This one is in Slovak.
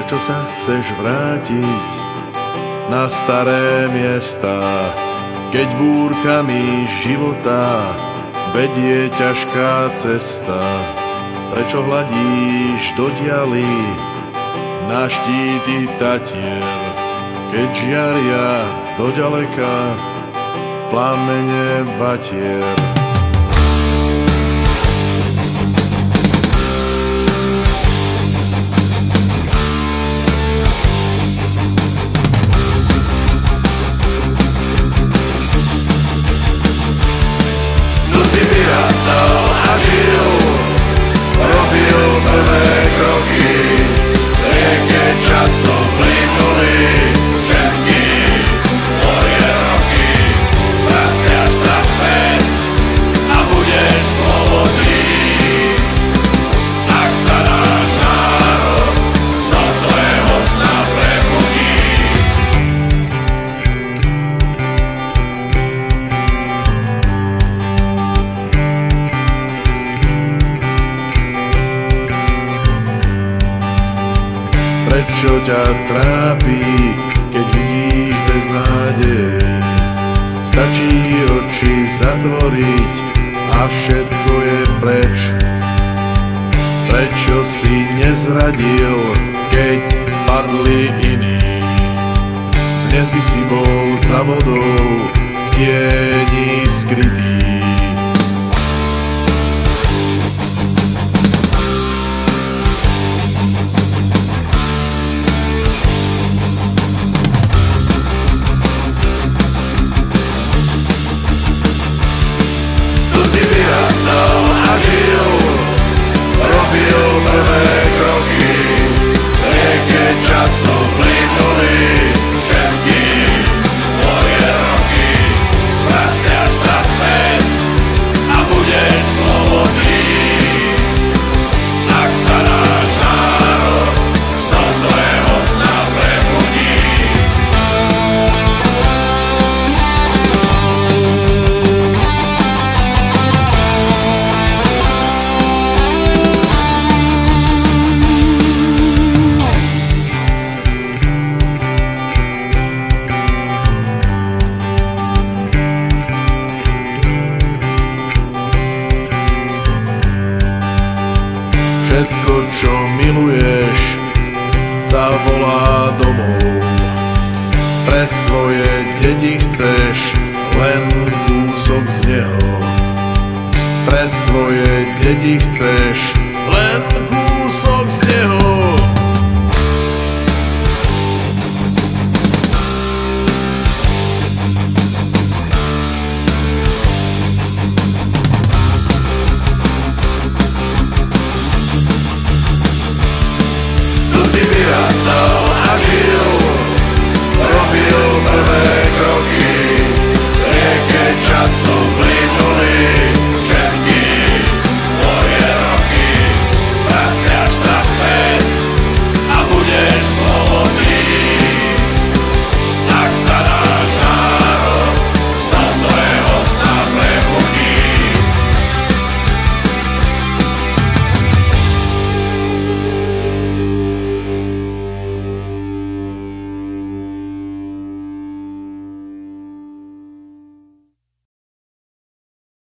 Prečo sa chceš vrátiť na staré miesta, keď búrkami života vedie ťažká cesta? Prečo hladíš do dialy na štíty tatier, keď žiaria do ďaleka plamene vatier? Prečo ťa trápi, keď vidíš bez nádeje? Stačí oči zatvoriť a všetko je preč. Prečo si nezradil, keď padli iní? Dnes by si bol za vodou v tieni skrytý. Všetko, čo miluješ, sa volá domov. Pre svoje deti chceš len kúsok z neho. Pre svoje deti chceš len kúsok